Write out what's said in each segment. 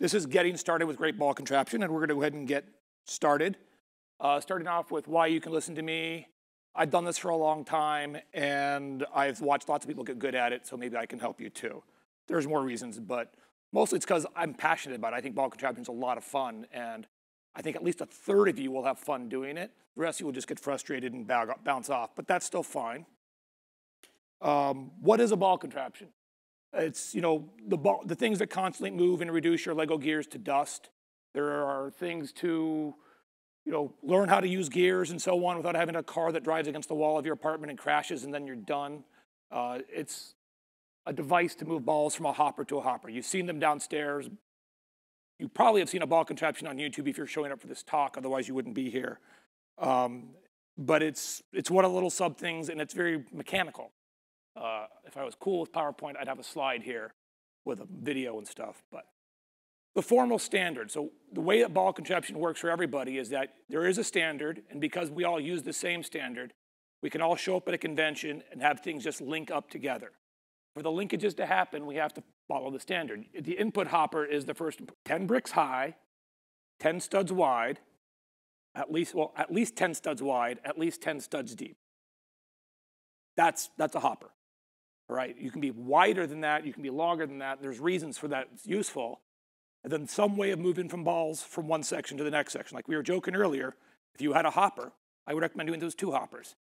this is getting started with Great Ball Contraption, and we're going to go ahead and get started. Uh, starting off with why you can listen to me. I've done this for a long time, and I've watched lots of people get good at it, so maybe I can help you too. There's more reasons, but mostly it's because I'm passionate about it. I think ball contraption is a lot of fun, and I think at least a third of you will have fun doing it. The rest of you will just get frustrated and bounce off, but that's still fine. Um, what is a ball contraption? It's, you know, the, ball, the things that constantly move and reduce your Lego gears to dust. There are things to, you know, learn how to use gears and so on without having a car that drives against the wall of your apartment and crashes and then you're done. Uh, it's a device to move balls from a hopper to a hopper. You've seen them downstairs. You probably have seen a ball contraption on YouTube if you're showing up for this talk, otherwise you wouldn't be here. Um, but it's, it's one of the little sub things and it's very mechanical. Uh, if I was cool with PowerPoint, I'd have a slide here with a video and stuff. But the formal standard, so the way that ball contraption works for everybody is that there is a standard, and because we all use the same standard, we can all show up at a convention and have things just link up together. For the linkages to happen, we have to follow the standard. The input hopper is the first 10 bricks high, 10 studs wide, at least, well, at least 10 studs wide, at least 10 studs deep. That's, that's a hopper right? You can be wider than that, you can be longer than that. There's reasons for that it's useful. And then some way of moving from balls from one section to the next section. Like we were joking earlier, if you had a hopper, I would recommend doing those two hoppers.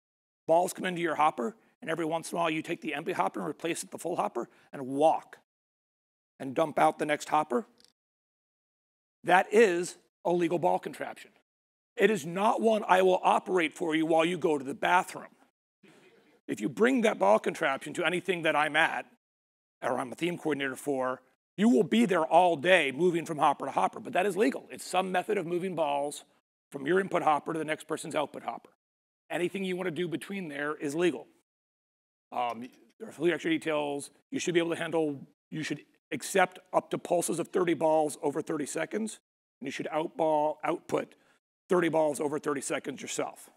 Balls come into your hopper, and every once in a while you take the empty hopper and replace it with the full hopper and walk and dump out the next hopper. That is a legal ball contraption. It is not one I will operate for you while you go to the bathroom. If you bring that ball contraption to anything that I'm at, or I'm a theme coordinator for, you will be there all day moving from hopper to hopper, but that is legal. It's some method of moving balls from your input hopper to the next person's output hopper. Anything you want to do between there is legal. Um, there are three extra details. You should be able to handle, you should accept up to pulses of 30 balls over 30 seconds, and you should outball, output 30 balls over 30 seconds yourself.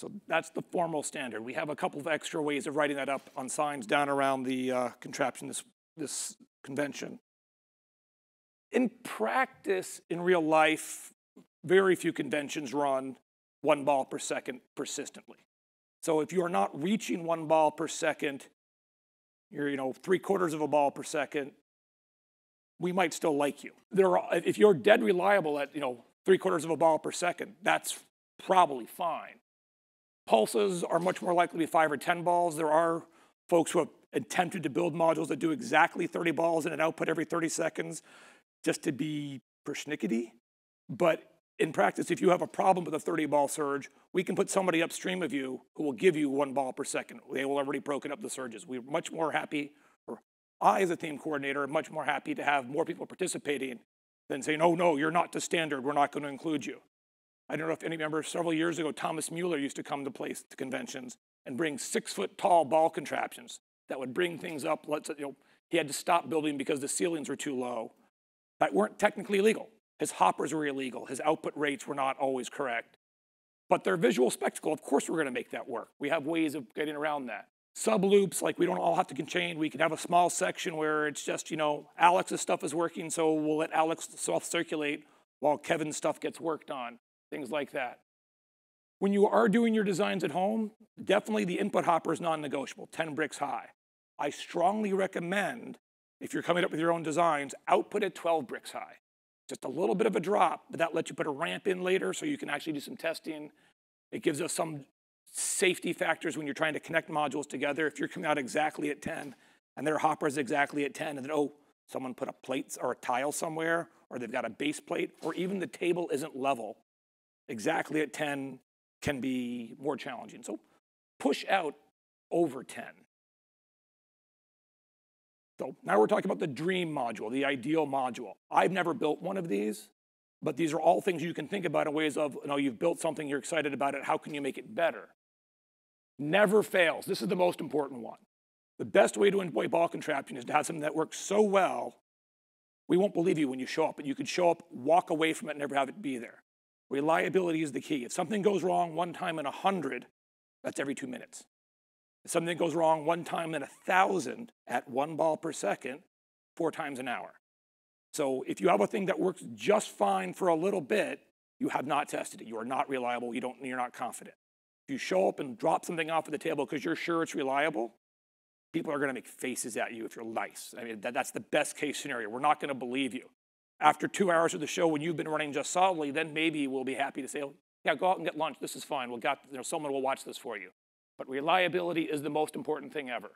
So that's the formal standard. We have a couple of extra ways of writing that up on signs down around the uh, contraption, this, this convention. In practice, in real life, very few conventions run one ball per second persistently. So if you are not reaching one ball per second, you're you know three quarters of a ball per second, we might still like you. There are, if you're dead reliable at you know three quarters of a ball per second, that's probably fine. Pulses are much more likely to be five or 10 balls. There are folks who have attempted to build modules that do exactly 30 balls and an output every 30 seconds just to be persnickety. But in practice, if you have a problem with a 30 ball surge, we can put somebody upstream of you who will give you one ball per second. They will already broken up the surges. We're much more happy, or I as a theme coordinator, am much more happy to have more people participating than saying, oh no, you're not to standard, we're not going to include you. I don't know if any remember several years ago, Thomas Mueller used to come to place to conventions and bring six foot tall ball contraptions that would bring things up. Let's, you know, he had to stop building because the ceilings were too low. That weren't technically legal. His hoppers were illegal. His output rates were not always correct. But their visual spectacle, of course, we're going to make that work. We have ways of getting around that. Sub loops, like we don't all have to contain. We can have a small section where it's just, you know, Alex's stuff is working, so we'll let Alex self circulate while Kevin's stuff gets worked on things like that. When you are doing your designs at home, definitely the input hopper is non-negotiable, 10 bricks high. I strongly recommend, if you're coming up with your own designs, output at 12 bricks high. Just a little bit of a drop, but that lets you put a ramp in later so you can actually do some testing. It gives us some safety factors when you're trying to connect modules together. If you're coming out exactly at 10 and their hopper is exactly at 10 and then, oh, someone put a plate or a tile somewhere, or they've got a base plate, or even the table isn't level, exactly at 10 can be more challenging. So push out over 10. So now we're talking about the dream module, the ideal module. I've never built one of these, but these are all things you can think about in ways of, you know, you've built something, you're excited about it, how can you make it better? Never fails. This is the most important one. The best way to enjoy ball contraption is to have something that works so well, we won't believe you when you show up, but you could show up, walk away from it, and never have it be there. Reliability is the key. If something goes wrong one time in a 100, that's every two minutes. If something goes wrong one time in a 1,000 at one ball per second, four times an hour. So if you have a thing that works just fine for a little bit, you have not tested it. You are not reliable. You don't, you're not confident. If you show up and drop something off of the table because you're sure it's reliable, people are going to make faces at you if you're nice. I mean, that, that's the best case scenario. We're not going to believe you. After two hours of the show, when you've been running just solidly, then maybe we'll be happy to say, yeah, go out and get lunch. This is fine. We'll got, you know, someone will watch this for you. But reliability is the most important thing ever.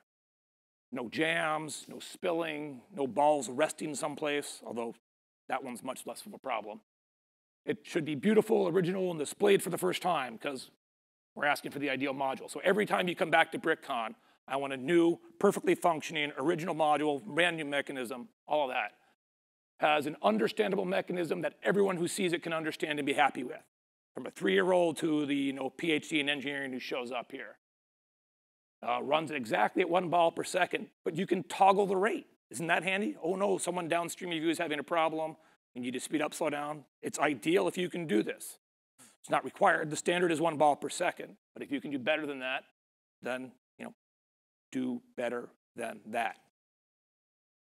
No jams, no spilling, no balls resting someplace, although that one's much less of a problem. It should be beautiful, original, and displayed for the first time because we're asking for the ideal module. So every time you come back to BrickCon, I want a new, perfectly functioning, original module, brand new mechanism, all of that. Has an understandable mechanism that everyone who sees it can understand and be happy with. From a three-year-old to the you know, PhD in engineering who shows up here. Uh, runs exactly at one ball per second, but you can toggle the rate. Isn't that handy? Oh no, someone downstream of you is having a problem. And you need to speed up, slow down. It's ideal if you can do this. It's not required. The standard is one ball per second. But if you can do better than that, then you know, do better than that.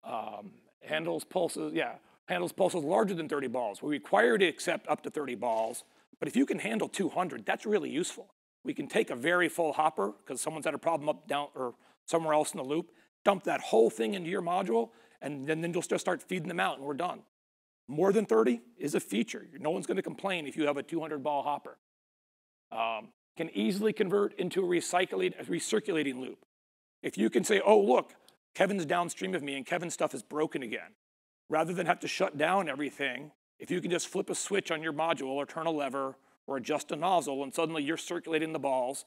Um, handles pulses, yeah, handles pulses larger than 30 balls. We require you to accept up to 30 balls, but if you can handle 200, that's really useful. We can take a very full hopper because someone's had a problem up, down, or somewhere else in the loop, dump that whole thing into your module, and then, then you'll just start feeding them out, and we're done. More than 30 is a feature. No one's going to complain if you have a 200 ball hopper. Um, can easily convert into a recycling, a recirculating loop. If you can say, oh, look, Kevin's downstream of me and Kevin's stuff is broken again, rather than have to shut down everything, if you can just flip a switch on your module or turn a lever or adjust a nozzle and suddenly you're circulating the balls.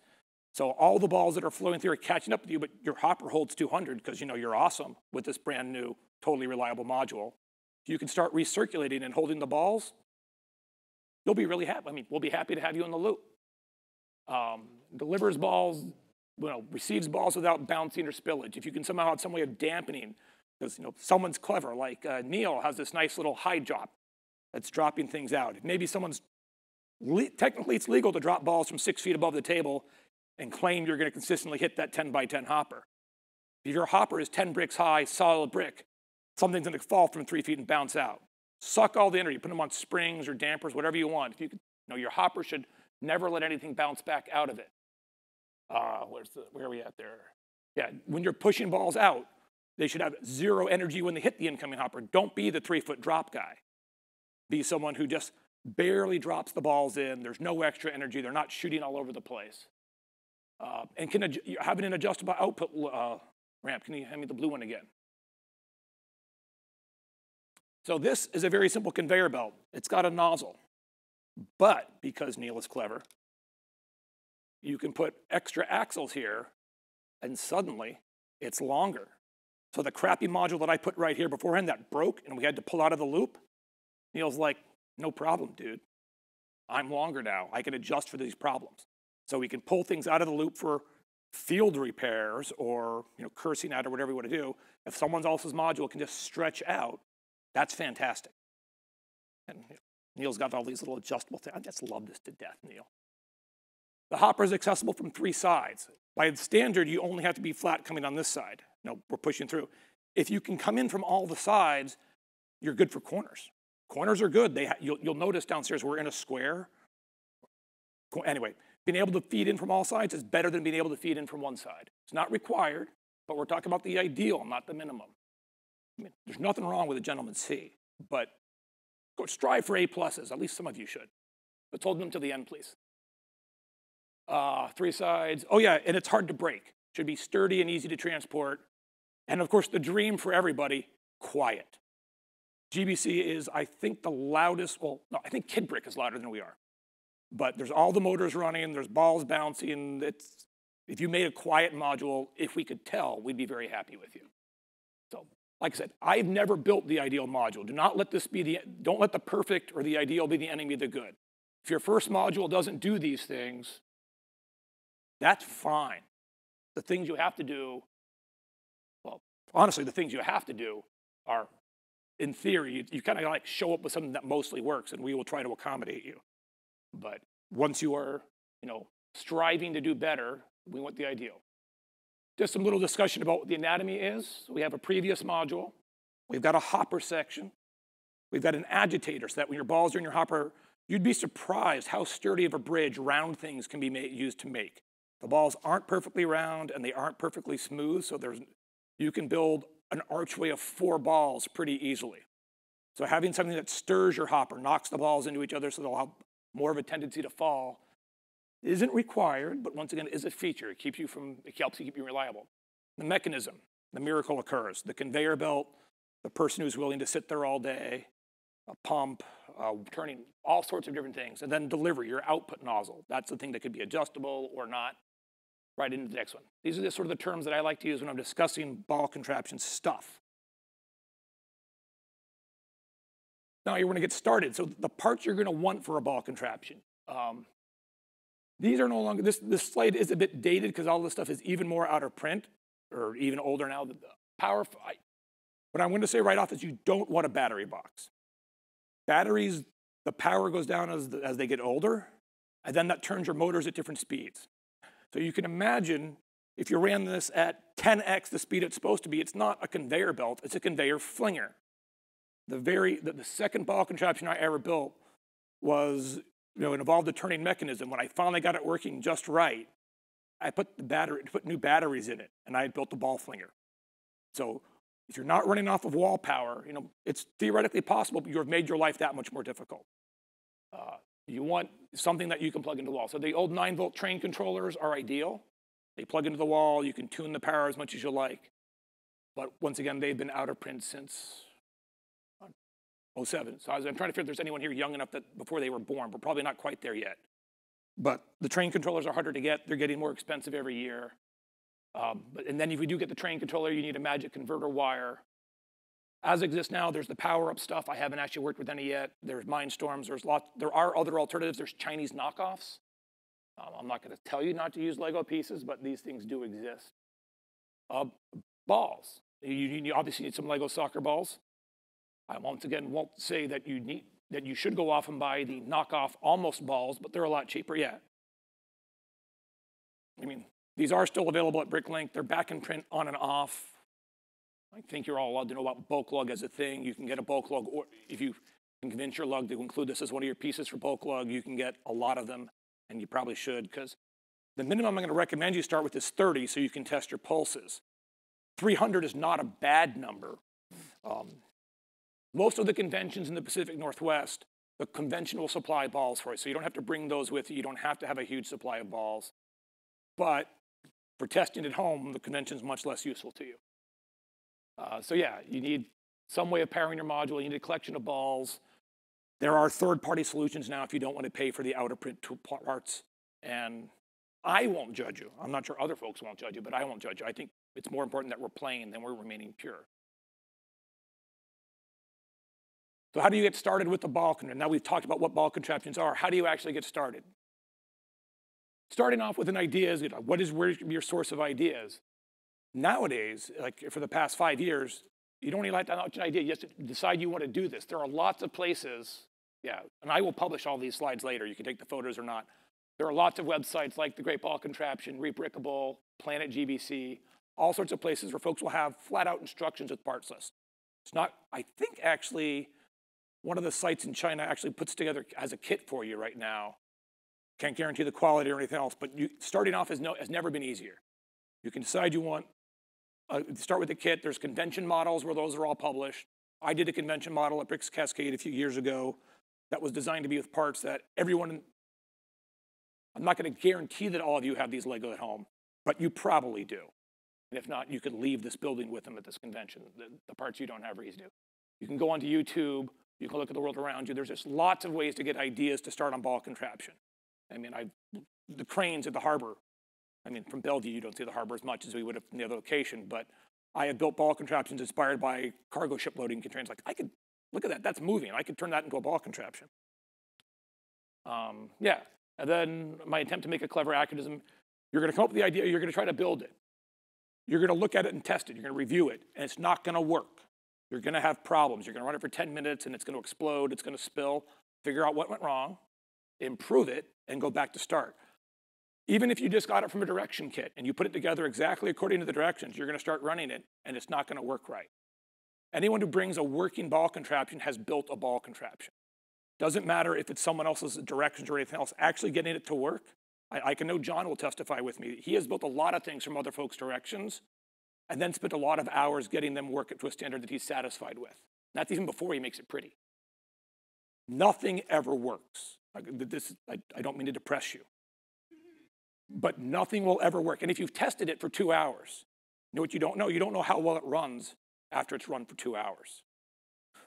So all the balls that are flowing through are catching up with you, but your hopper holds 200 because you know you're awesome with this brand new, totally reliable module. You can start recirculating and holding the balls, you'll be really happy. I mean, we'll be happy to have you in the loop. Um, delivers balls, you know, receives balls without bouncing or spillage. If you can somehow have some way of dampening, because you know someone's clever, like uh, Neil has this nice little high drop that's dropping things out. Maybe someone's technically it's legal to drop balls from six feet above the table and claim you're going to consistently hit that 10 by 10 hopper. If your hopper is 10 bricks high, solid brick, something's going to fall from three feet and bounce out. Suck all the energy, put them on springs or dampers, whatever you want. If you, could, you know, your hopper should never let anything bounce back out of it. Uh, where's the, where are we at there? Yeah, when you're pushing balls out, they should have zero energy when they hit the incoming hopper. Don't be the three foot drop guy. Be someone who just barely drops the balls in. There's no extra energy. They're not shooting all over the place. Uh, and can ad- having an adjustable output uh, ramp. Can you hand me the blue one again? So this is a very simple conveyor belt. It's got a nozzle. But because Neil is clever, you can put extra axles here and suddenly it's longer. So the crappy module that I put right here beforehand that broke and we had to pull out of the loop, Neil's like, no problem, dude. I'm longer now. I can adjust for these problems. So we can pull things out of the loop for field repairs or you know, cursing out or whatever you want to do. If someone else's module can just stretch out, that's fantastic. And Neil's got all these little adjustable things. I just love this to death, Neil. The hopper is accessible from three sides. By standard, you only have to be flat coming on this side. No, we're pushing through. If you can come in from all the sides, you're good for corners. Corners are good. They you'll, you'll notice downstairs we're in a square. Anyway, being able to feed in from all sides is better than being able to feed in from one side. It's not required, but we're talking about the ideal, not the minimum. I mean, there's nothing wrong with a gentleman's C, but strive for A pluses. At least some of you should. Let's hold them to the end, please. Uh, three sides. Oh yeah, and it's hard to break. Should be sturdy and easy to transport. And of course, the dream for everybody, quiet. GBC is, I think, the loudest, well, no, I think Kidbrick is louder than we are. But there's all the motors running, there's balls bouncing. It's, if you made a quiet module, if we could tell, we'd be very happy with you. So, like I said, I've never built the ideal module. Do not let this be the, don't let the perfect or the ideal be the enemy of the good. If your first module doesn't do these things, that's fine. The things you have to do, honestly, the things you have to do are in theory, you, you kind of like show up with something that mostly works and we will try to accommodate you. But once you are, you know, striving to do better, we want the ideal. Just some little discussion about what the anatomy is. We have a previous module. We've got a hopper section. We've got an agitator so that when your balls are in your hopper, you'd be surprised how sturdy of a bridge round things can be made, used to make. The balls aren't perfectly round and they aren't perfectly smooth, so there's, you can build an archway of four balls pretty easily. So having something that stirs your hopper, knocks the balls into each other so they'll have more of a tendency to fall, isn't required, but once again, is a feature. It keeps you from, it helps you keep you reliable. The mechanism, the miracle occurs. The conveyor belt, the person who's willing to sit there all day, a pump, uh, turning all sorts of different things. And then delivery, your output nozzle. That's the thing that could be adjustable or not. Right into the next one. These are the sort of the terms that I like to use when I'm discussing ball contraption stuff. Now you're to get started. So the parts you're going to want for a ball contraption. Um, these are no longer, this, this slide is a bit dated because all this stuff is even more out of print or even older now. The power, I, what I'm to say right off is you don't want a battery box. Batteries, the power goes down as, the, as they get older, and then that turns your motors at different speeds. So you can imagine if you ran this at 10x the speed it's supposed to be, it's not a conveyor belt, it's a conveyor flinger. The very the, the second ball contraption I ever built was, you know, involved a turning mechanism. When I finally got it working just right, I put the battery, put new batteries in it, and I had built the ball flinger. So if you're not running off of wall power, you know, it's theoretically possible, but you've made your life that much more difficult. Uh, you want something that you can plug into the wall. So the old 9 volt train controllers are ideal. They plug into the wall, you can tune the power as much as you like. But once again, they've been out of print since 07. So I am trying to figure if there's anyone here young enough that before they were born. We're probably not quite there yet. But the train controllers are harder to get. They're getting more expensive every year. Um, but, and then if you do get the train controller, you need a magic converter wire. As exists now, there's the power-up stuff. I haven't actually worked with any yet. There's Mindstorms. There's lots. There are other alternatives. There's Chinese knockoffs. Um, I'm not going to tell you not to use Lego pieces, but these things do exist. Uh, balls. You, you obviously need some Lego soccer balls. I once again won't say that you need that you should go off and buy the knockoff almost balls, but they're a lot cheaper yet. I mean, these are still available at Bricklink. They're back in print on and off. I think you're all allowed to know about bulk lug as a thing. You can get a bulk lug, or if you can convince your lug to include this as one of your pieces for bulk lug, you can get a lot of them, and you probably should, because the minimum I'm going to recommend you start with is 30 so you can test your pulses. 300 is not a bad number. Um, most of the conventions in the Pacific Northwest, the convention will supply balls for you, so you don't have to bring those with you. You don't have to have a huge supply of balls. But for testing at home, the convention is much less useful to you. Uh, so yeah, you need some way of powering your module. You need a collection of balls. There are third-party solutions now if you don't want to pay for the outer print parts. And I won't judge you. I'm not sure other folks won't judge you, but I won't judge you. I think it's more important that we're playing than we're remaining pure. So how do you get started with the ball contraption? Now we've talked about what ball contraptions are. How do you actually get started? Starting off with an idea is, you know, what is where's your source of ideas? Nowadays, like for the past five years, you don't even need like an idea. You have to decide you want to do this. There are lots of places, yeah, and I will publish all these slides later. You can take the photos or not. There are lots of websites like the Great Ball Contraption, Rebrickable, Planet GBC, all sorts of places where folks will have flat out instructions with parts list. It's not, I think actually, one of the sites in China actually puts together as a kit for you right now. Can't guarantee the quality or anything else, but you, starting off has, no, has never been easier. You can decide you want, uh, start with a kit. There's convention models where those are all published. I did a convention model at Bricks Cascade a few years ago that was designed to be with parts that everyone, I'm not gonna guarantee that all of you have these Lego at home, but you probably do. And if not, you could leave this building with them at this convention, the, the parts you don't have, Reese do. You can go onto YouTube, you can look at the world around you. There's just lots of ways to get ideas to start on ball contraption. I mean, I, the cranes at the harbor. I mean, from Bellevue, you don't see the harbor as much as we would have from the other location, but I have built ball contraptions inspired by cargo ship loading containers. Like, I could, look at that, that's moving. I could turn that into a ball contraption. Um, yeah, and then my attempt to make a clever acronym, you're gonna come up with the idea, you're gonna try to build it. You're gonna look at it and test it, you're gonna review it, and it's not gonna work. You're going to have problems. You're going to run it for 10 minutes and it's going to explode, it's going to spill. Figure out what went wrong, improve it, and go back to start. Even if you just got it from a direction kit and you put it together exactly according to the directions, you're going to start running it and it's not going to work right. Anyone who brings a working ball contraption has built a ball contraption. Doesn't matter if it's someone else's directions or anything else, actually getting it to work. I, I can know John will testify with me. He has built a lot of things from other folks' directions and then spent a lot of hours getting them work to a standard that he's satisfied with. That's even before he makes it pretty. Nothing ever works. This, I, I don't mean to depress you. But nothing will ever work. And if you've tested it for two hours, you know what you don't know? You don't know how well it runs after it's run for two hours.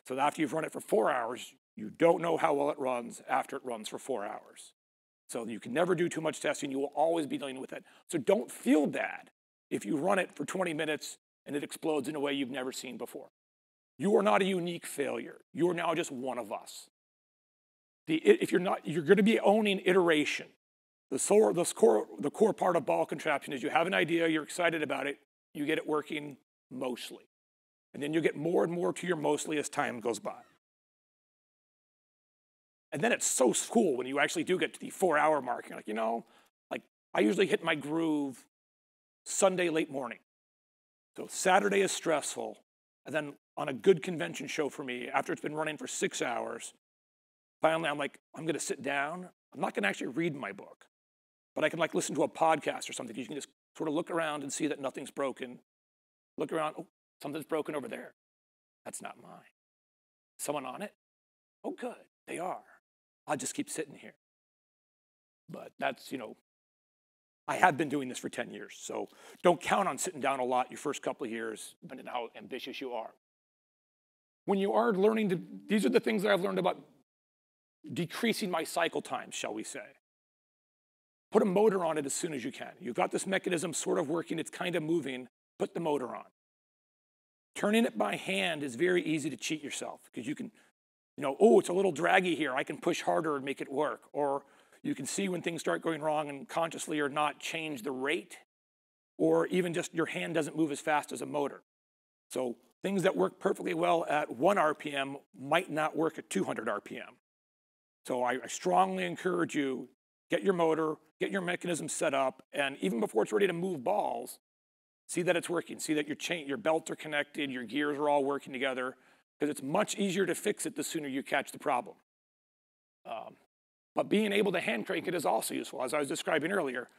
So after you've run it for four hours, you don't know how well it runs after it runs for four hours. So you can never do too much testing. You will always be dealing with it. So don't feel bad if you run it for 20 minutes and it explodes in a way you've never seen before. You are not a unique failure. You are now just one of us. The, if you're not, you're going to be owning iteration. The, solar, the, core, the core part of ball contraption is you have an idea, you're excited about it, you get it working mostly. And then you get more and more to your mostly as time goes by. And then it's so cool when you actually do get to the four hour mark. You're like, you know, like I usually hit my groove Sunday late morning. So Saturday is stressful. And then on a good convention show for me, after it's been running for six hours, finally I'm like, I'm gonna sit down. I'm not gonna actually read my book, but I can like listen to a podcast or something. You can just sort of look around and see that nothing's broken. Look around, oh, something's broken over there. That's not mine. Someone on it? Oh, good, they are. I'll just keep sitting here. But that's, you know, I have been doing this for 10 years, so don't count on sitting down a lot your first couple of years, depending on how ambitious you are. When you are learning to, these are the things that I've learned about decreasing my cycle times, shall we say. Put a motor on it as soon as you can. You've got this mechanism sort of working, it's kind of moving, put the motor on. Turning it by hand is very easy to cheat yourself because you can, you know, oh, it's a little draggy here. I can push harder and make it work. Or you can see when things start going wrong and consciously or not change the rate, or even just your hand doesn't move as fast as a motor. So things that work perfectly well at 1 RPM might not work at 200 RPM. So I, I strongly encourage you, get your motor, get your mechanism set up, and even before it's ready to move balls, see that it's working. See that your chain, your belts are connected, your gears are all working together, because it's much easier to fix it the sooner you catch the problem. Um, but being able to hand crank it is also useful. As I was describing earlier,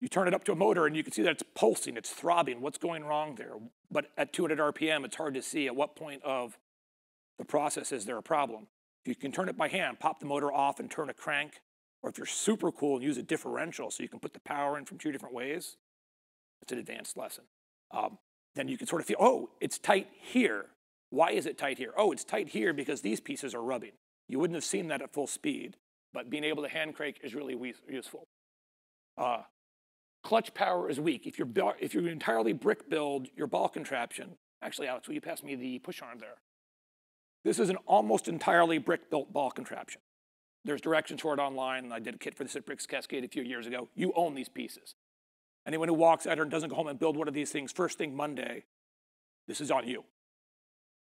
you turn it up to a motor and you can see that it's pulsing, it's throbbing. What's going wrong there? But at 200 RPM, it's hard to see at what point of the process is there a problem. If you can turn it by hand, pop the motor off and turn a crank, or if you're super cool and use a differential so you can put the power in from two different ways, it's an advanced lesson. Um, then you can sort of feel, oh, it's tight here. Why is it tight here? Oh, it's tight here because these pieces are rubbing. You wouldn't have seen that at full speed but being able to hand crank is really useful. Uh, clutch power is weak. If you're, if you're entirely brick build your ball contraption, actually, Alex, will you pass me the push arm there? This is an almost entirely brick built ball contraption. There's directions for it online. I did a kit for at Bricks Cascade a few years ago. You own these pieces. Anyone who walks out and doesn't go home and build one of these things first thing Monday, this is on you.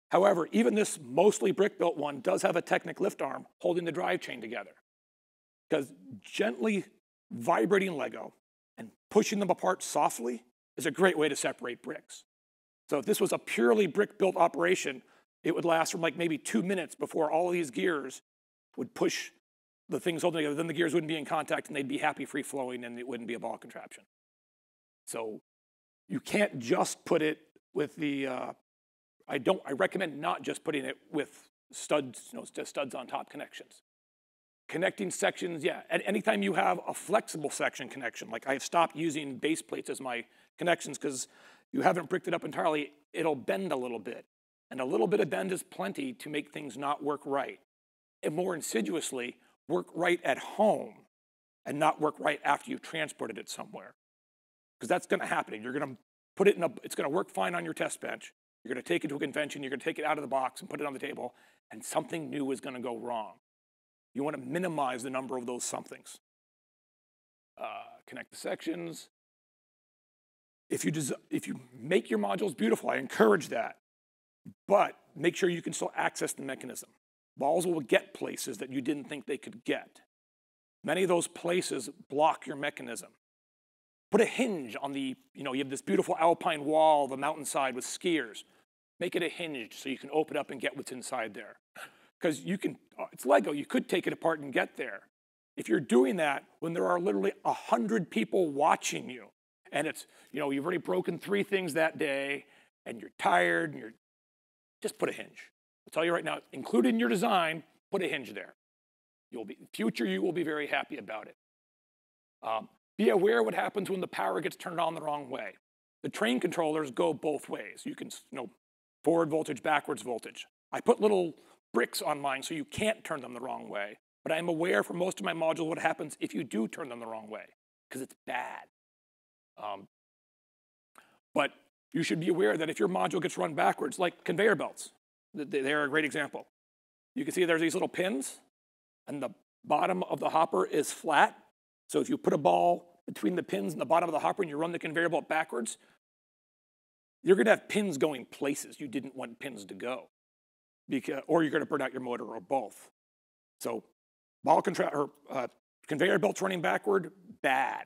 However, even this mostly brick built one does have a Technic lift arm holding the drive chain together. Because gently vibrating Lego and pushing them apart softly is a great way to separate bricks. So if this was a purely brick-built operation, it would last from like maybe two minutes before all these gears would push the things holding together. Then the gears wouldn't be in contact and they'd be happy free flowing and it wouldn't be a ball contraption. So you can't just put it with the, uh, I don't, I recommend not just putting it with studs, you know, studs on top connections. Connecting sections, yeah. at any time you have a flexible section connection, like I've stopped using base plates as my connections because you haven't bricked it up entirely, it'll bend a little bit. And a little bit of bend is plenty to make things not work right. And more insidiously, work right at home and not work right after you've transported it somewhere. Because that's gonna happen. You're gonna put it in a, it's gonna work fine on your test bench. You're gonna take it to a convention, you're gonna take it out of the box and put it on the table, and something new is gonna go wrong. You want to minimize the number of those somethings. Uh, connect the sections. If you, if you make your modules beautiful, I encourage that. But make sure you can still access the mechanism. Balls will get places that you didn't think they could get. Many of those places block your mechanism. Put a hinge on the, you know, you have this beautiful alpine wall, the mountainside with skiers. make it a hinge so you can open up and get what's inside there. Because you can, uh, it's Lego, you could take it apart and get there. If you're doing that when there are literally 100 people watching you, and it's, you know, you've already broken three things that day, and you're tired, and you're, just put a hinge. I'll tell you right now, include in your design, put a hinge there. You'll be, future you will be very happy about it. Um, be aware what happens when the power gets turned on the wrong way. The train controllers go both ways. You can, you know, forward voltage, backwards voltage. I put little bricks on mine so you can't turn them the wrong way. But I'm aware for most of my modules what happens if you do turn them the wrong way, because it's bad. Um, but you should be aware that if your module gets run backwards, like conveyor belts, they're a great example. You can see there's these little pins, and the bottom of the hopper is flat. So if you put a ball between the pins and the bottom of the hopper and you run the conveyor belt backwards, you're going to have pins going places you didn't want pins to go, because, or you're going to burn out your motor, or both. So ball or uh, conveyor belts running backward, bad.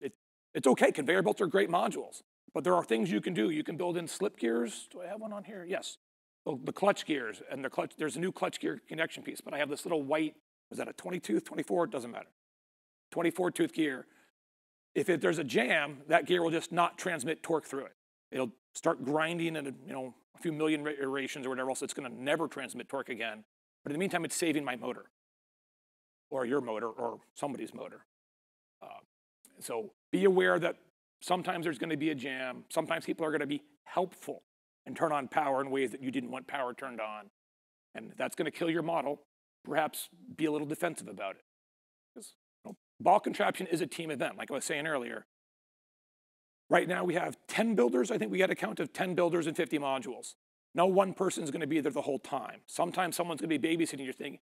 It, it's okay, conveyor belts are great modules, but there are things you can do. You can build in slip gears. Do I have one on here? Yes. The, clutch gears, and the clutch, there's a new clutch gear connection piece, but I have this little white, was that a 20 tooth, 24? It doesn't matter. 24 tooth gear. If it, there's a jam, that gear will just not transmit torque through it. It'll start grinding at a, you know, a few million iterations or whatever else. It's going to never transmit torque again. But in the meantime, it's saving my motor or your motor or somebody's motor. Uh, so be aware that sometimes there's going to be a jam. Sometimes people are going to be helpful and turn on power in ways that you didn't want power turned on. And that's going to kill your model. Perhaps be a little defensive about it. Because you know, ball contraption is a team event, like I was saying earlier. Right now we have 10 builders. I think we got a count of 10 builders and 50 modules. No one person is going to be there the whole time. Sometimes someone's going to be babysitting your thing,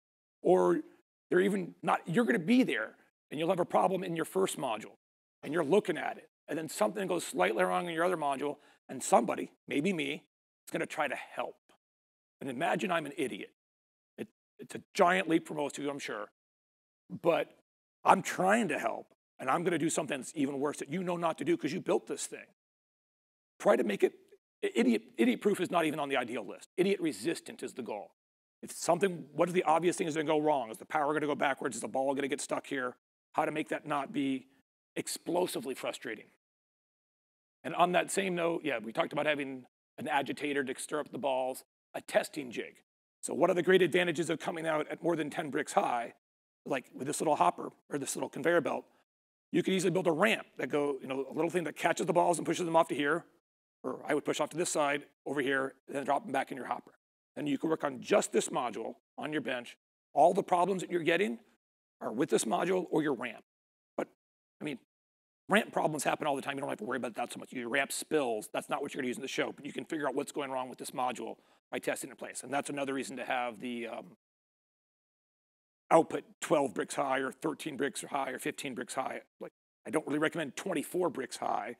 or they're even not, you're going to be there and you'll have a problem in your first module and you're looking at it. And then something goes slightly wrong in your other module, and somebody, maybe me, is going to try to help. And imagine I'm an idiot. It, it's a giant leap for most of you, I'm sure. But I'm trying to help, and I'm going to do something that's even worse that you know not to do because you built this thing. Try to make it idiot, idiot proof is not even on the ideal list. Idiot resistant is the goal. If something, what are the obvious things that go wrong? Is the power going to go backwards? Is the ball going to get stuck here? How to make that not be explosively frustrating. And on that same note, yeah, we talked about having an agitator to stir up the balls, a testing jig. So what are the great advantages of coming out at more than 10 bricks high, like with this little hopper or this little conveyor belt? You could easily build a ramp that go, you know, a little thing that catches the balls and pushes them off to here, or I would push off to this side over here, and then drop them back in your hopper. And you can work on just this module on your bench. All the problems that you're getting are with this module or your ramp. But I mean, ramp problems happen all the time. You don't have to worry about that so much. Your ramp spills, that's not what you're gonna use in the show, but you can figure out what's going wrong with this module by testing in place. And that's another reason to have the um, output 12 bricks high or 13 bricks high or 15 bricks high. Like, I don't really recommend 24 bricks high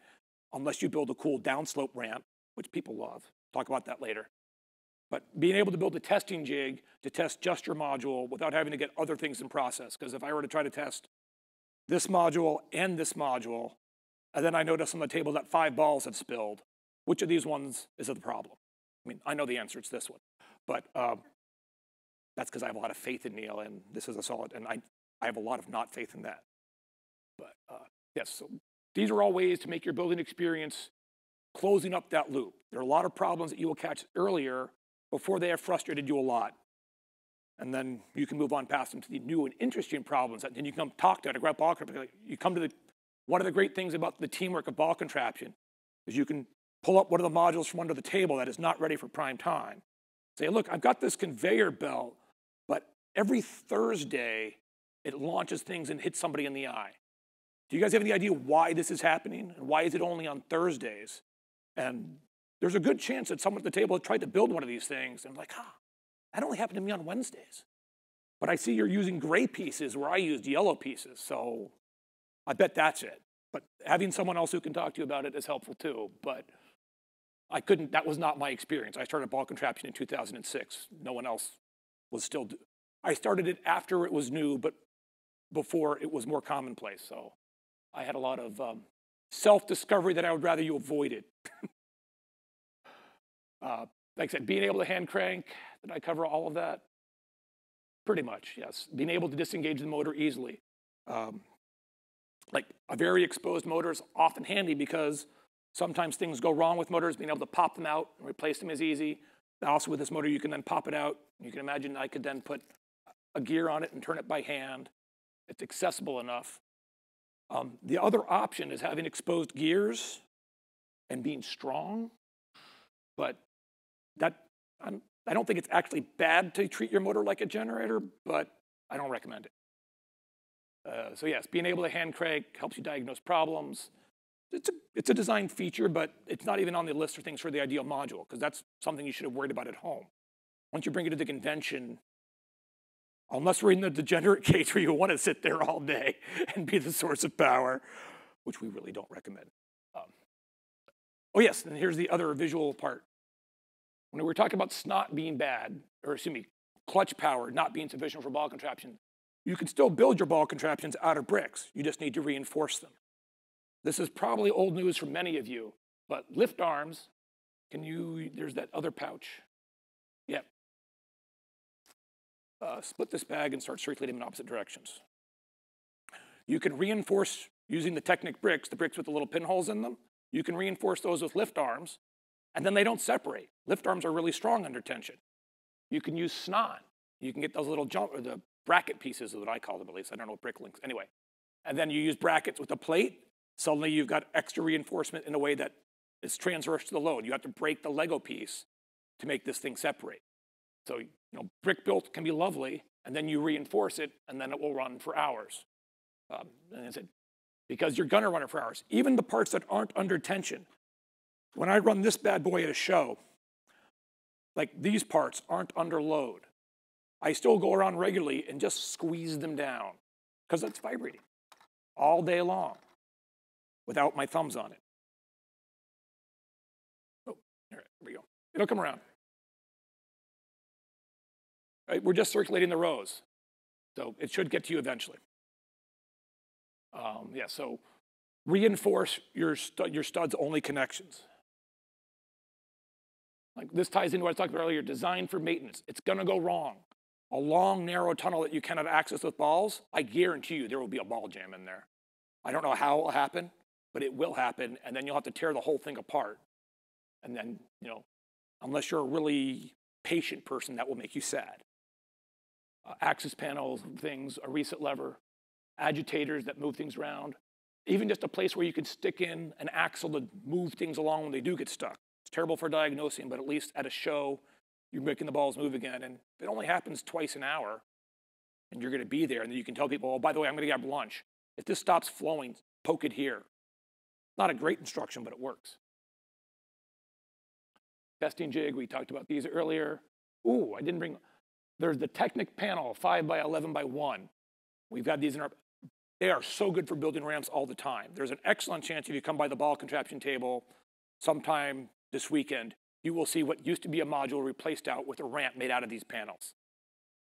unless you build a cool downslope ramp, which people love. Talk about that later. But being able to build a testing jig to test just your module without having to get other things in process. Because if I were to try to test this module and this module, and then I notice on the table that five balls have spilled, which of these ones is the problem? I mean, I know the answer, it's this one. But um, that's because I have a lot of faith in Neil, and this is a solid, and I, I have a lot of not faith in that. But uh, yes, so these are all ways to make your building experience closing up that loop. There are a lot of problems that you will catch earlier before they have frustrated you a lot. And then you can move on past them to the new and interesting problems then you come talk to at a great ball contraption. You come to the, one of the great things about the teamwork of ball contraption is you can pull up one of the modules from under the table that is not ready for prime time. Say, look, I've got this conveyor belt, but every Thursday it launches things and hits somebody in the eye. Do you guys have any idea why this is happening? And why is it only on Thursdays? And there's a good chance that someone at the table tried to build one of these things and like, ah, that only happened to me on Wednesdays. But I see you're using gray pieces where I used yellow pieces, so I bet that's it. But having someone else who can talk to you about it is helpful too. But I couldn't, that was not my experience. I started ball contraption in 2006. No one else was still, I started it after it was new, but before it was more commonplace. So I had a lot of um, self discovery that I would rather you avoided. Uh, like I said, being able to hand crank, did I cover all of that? Pretty much, yes. Being able to disengage the motor easily. Um, like a very exposed motor is often handy because sometimes things go wrong with motors. Being able to pop them out and replace them is easy. Also with this motor, you can then pop it out. You can imagine I could then put a gear on it and turn it by hand. It's accessible enough. Um, the other option is having exposed gears and being strong, but that I'm, I do not think it's actually bad to treat your motor like a generator, but I don't recommend it. Uh, so yes, being able to hand crank helps you diagnose problems. It's a, it's a design feature, but it's not even on the list of things for the ideal module, because that's something you should have worried about at home. Once you bring it to the convention, unless we're in the degenerate case where you want to sit there all day and be the source of power, which we really don't recommend. Um, oh yes, and here's the other visual part. When we're talking about snot being bad, or excuse me, clutch power not being sufficient for ball contraption, you can still build your ball contraptions out of bricks. You just need to reinforce them. This is probably old news for many of you, but lift arms, can you, there's that other pouch. Yep. Uh, split this bag and start circulating in opposite directions. You can reinforce using the Technic bricks, the bricks with the little pinholes in them. You can reinforce those with lift arms, and then they don't separate. Lift arms are really strong under tension. You can use snot. You can get those little jump, or the bracket pieces is what I call them at least. I don't know what brick links. Anyway, and then you use brackets with a plate. Suddenly you've got extra reinforcement in a way that is transverse to the load. You have to break the Lego piece to make this thing separate. So, you know, brick built can be lovely, and then you reinforce it, and then it will run for hours. Um, and I said, because you're gonna run it for hours. Even the parts that aren't under tension, when I run this bad boy at a show, like these parts aren't under load. I still go around regularly and just squeeze them down because it's vibrating all day long without my thumbs on it. Oh, there we go. It'll come around. We're just circulating the rows. So it should get to you eventually. Um, yeah, so reinforce your, your studs only connections. Like this ties into what I was talking about earlier, design for maintenance. It's gonna go wrong. A long, narrow tunnel that you cannot access with balls, I guarantee you there will be a ball jam in there. I don't know how it will happen, but it will happen, and then you'll have to tear the whole thing apart. And then, you know, unless you're a really patient person, that will make you sad. Uh, access panels, things, a reset lever, agitators that move things around, even just a place where you can stick in an axle to move things along when they do get stuck. It's terrible for diagnosing, but at least at a show, you're making the balls move again. And if it only happens twice an hour, and you're going to be there, and then you can tell people, oh, by the way, I'm going to grab lunch. If this stops flowing, poke it here. Not a great instruction, but it works. Testing jig, we talked about these earlier. Ooh, I didn't bring, there's the Technic panel, 5 by 11 by 1. We've got these in our, they are so good for building ramps all the time. There's an excellent chance if you come by the ball contraption table sometime this weekend, you will see what used to be a module replaced out with a ramp made out of these panels.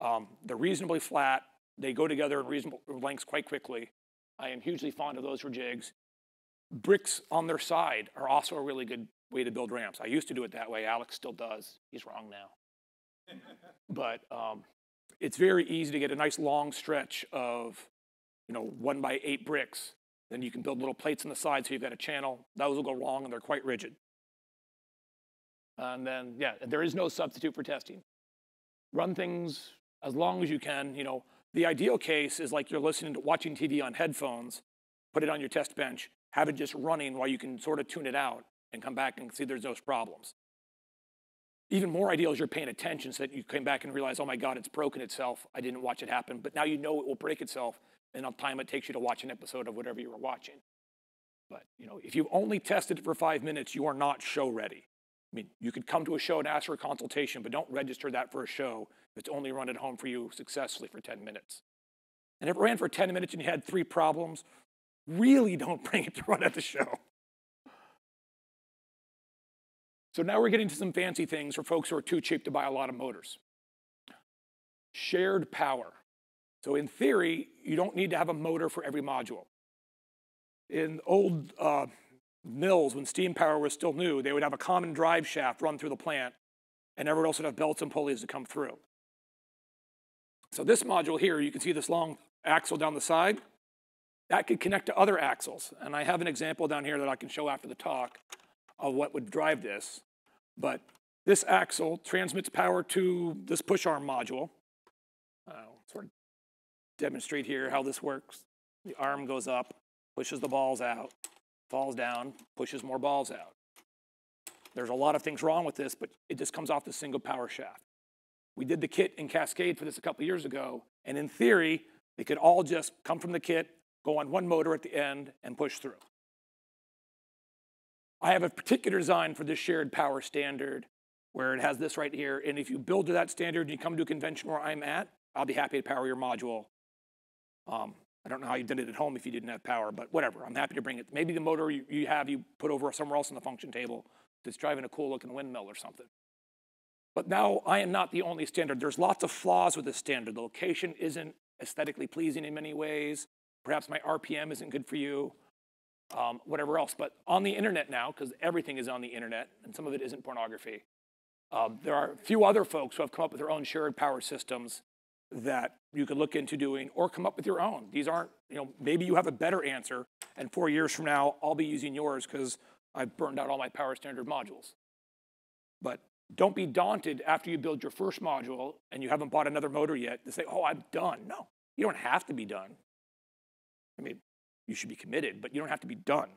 Um, they're reasonably flat. They go together in reasonable lengths quite quickly. I am hugely fond of those for jigs. Bricks on their side are also a really good way to build ramps. I used to do it that way. Alex still does. He's wrong now. but um, it's very easy to get a nice long stretch of, you know, one by eight bricks. Then you can build little plates on the side so you've got a channel. Those will go wrong and they're quite rigid. And then, yeah, there is no substitute for testing. Run things as long as you can. You know, the ideal case is like you're listening to watching TV on headphones, put it on your test bench, have it just running while you can sort of tune it out and come back and see there's those problems. Even more ideal is you're paying attention so that you came back and realize, oh my God, it's broken itself. I didn't watch it happen. But now you know it will break itself in the time it takes you to watch an episode of whatever you were watching. But you know, if you've only tested it for five minutes, you are not show ready. I mean, you could come to a show and ask for a consultation, but don't register that for a show that's only run at home for you successfully for 10 minutes. And if it ran for 10 minutes and you had three problems, really don't bring it to run at the show. So now we're getting to some fancy things for folks who are too cheap to buy a lot of motors. Shared power. So in theory, you don't need to have a motor for every module. In old uh, mills, when steam power was still new, they would have a common drive shaft run through the plant, and everyone else would have belts and pulleys to come through. So this module here, you can see this long axle down the side. That could connect to other axles. And I have an example down here that I can show after the talk of what would drive this. But this axle transmits power to this push arm module. I'll sort of demonstrate here how this works. The arm goes up, pushes the balls out, falls down, pushes more balls out. There's a lot of things wrong with this, but it just comes off the single power shaft. We did the kit in Cascade for this a couple years ago, and in theory, they could all just come from the kit, go on one motor at the end, and push through. I have a particular design for this shared power standard where it has this right here, and if you build to that standard and you come to a convention where I'm at, I'll be happy to power your module. Um, I don't know how you did it at home if you didn't have power, but whatever, I'm happy to bring it. Maybe the motor you, you have you put over somewhere else on the function table that's driving a cool looking windmill or something. But now I am not the only standard. There's lots of flaws with this standard. The location isn't aesthetically pleasing in many ways. Perhaps my RPM isn't good for you, um, whatever else. But on the internet now, because everything is on the internet, and some of it isn't pornography, um, there are a few other folks who have come up with their own shared power systems that you could look into doing or come up with your own. These aren't, you know, maybe you have a better answer, and four years from now, I'll be using yours because I've burned out all my power standard modules. But don't be daunted after you build your first module and you haven't bought another motor yet to say, oh, I'm done. No, you don't have to be done. I mean, you should be committed, but you don't have to be done.